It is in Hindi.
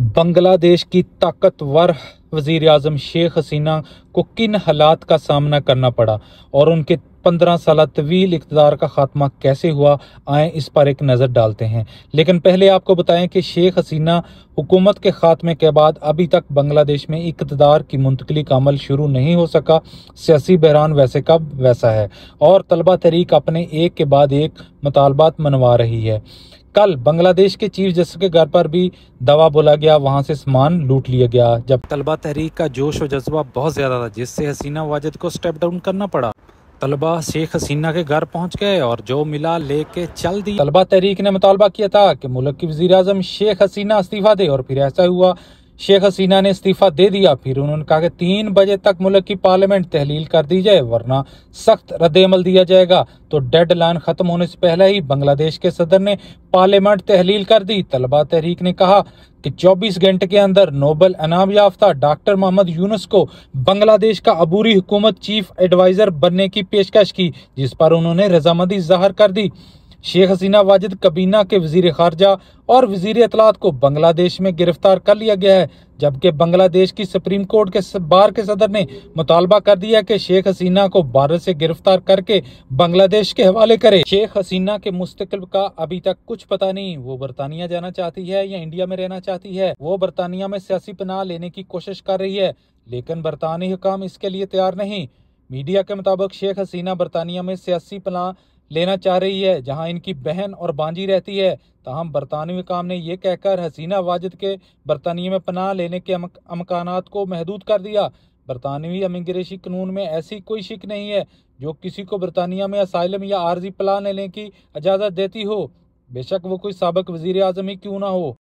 बांग्लादेश की ताकतवर वज़ीर अजम शेख हसीना को किन हालात का सामना करना पड़ा और उनके पंद्रह साल तवील इकतदार का खात्मा कैसे हुआ, आए इस पर एक नज़र डालते हैं। लेकिन पहले आपको बताएँ कि शेख हसीना हुकूमत के खात्मे के बाद अभी तक बांग्लादेश में इकतदार की मुंतकली का अमल शुरू नहीं हो सका। सियासी बहरान वैसे कब वैसा है? और तलबा तरीक अपने एक के बाद एक मुतालबात मनवा रही है। कल बांग्लादेश के चीफ जस्टिस के घर पर भी दवा बोला गया, वहाँ से सामान लूट लिया गया। जब तलबा तहरीक का जोश और जज्बा बहुत ज़्यादा था, जिससे हसीना वाजिद को स्टेप डाउन करना पड़ा। तलबा शेख हसीना के घर पहुँच गए और जो मिला लेके चल दी तलबा तहरीक ने मुतालबा किया था कि मुल्क की वजी शेख हसीना इस्तीफा दे और फिर ऐसा हुआ शेख हसीना ने इस्तीफा दे दिया, फिर उन्होंने कहा कि तीन बजे तक मुल्क की पार्लियामेंट तहलील कर दी जाए, वरना सख्त रद्दमल दिया जाएगा। तो डेड लाइन खत्म होने से पहले ही बांग्लादेश के सदर ने पार्लियामेंट तहलील कर दी। तलबा तहरीक ने कहा कि 24 घंटे के अंदर नोबल इनाम याफ्ता डॉक्टर मोहम्मद यूनुस को बांग्लादेश का अबूरी हुकूमत चीफ एडवाइजर बनने की पेशकश की, जिस पर उन्होंने रजामंदी ज़ाहिर कर दी। शेख हसीना वाजिद कबीना के वज़ीर खारजा और वज़ीर इतलात को बांग्लादेश में गिरफ़्तार कर लिया गया है, जबकि बांग्लादेश की सुप्रीम कोर्ट के बार के सदर ने मुतालबा कर दिया कि शेख हसीना को भारत से गिरफ़्तार करके बांग्लादेश के हवाले करे। शेख हसीना के मुस्तकिल का अभी तक कुछ पता नहीं, वो बरतानिया जाना चाहती है या इंडिया में रहना चाहती है? वो बरतानिया में सियासी पनाह लेने की कोशिश कर रही है, लेकिन बरतानी हुकाम इसके लिए तैयार नहीं। मीडिया के मुताबिक शेख हसीना बरतानिया में सियासी पनाह लेना चाह रही है, जहाँ इनकी बहन और बांजी रहती है। तहम बरतानवी काम ने यह कहकर हसीना वाजिद के बरतानिया में पनाह लेने के अमकान को महदूद कर दिया। बरतानवी इमिग्रेशन कानून में ऐसी कोई शिक नहीं है, जो किसी को बरतानिया में असाइलम या आर्जी पनाह लेने की इजाज़त देती हो। बेशक वो कोई सबक वज़ीर अजम ही क्यों ना हो।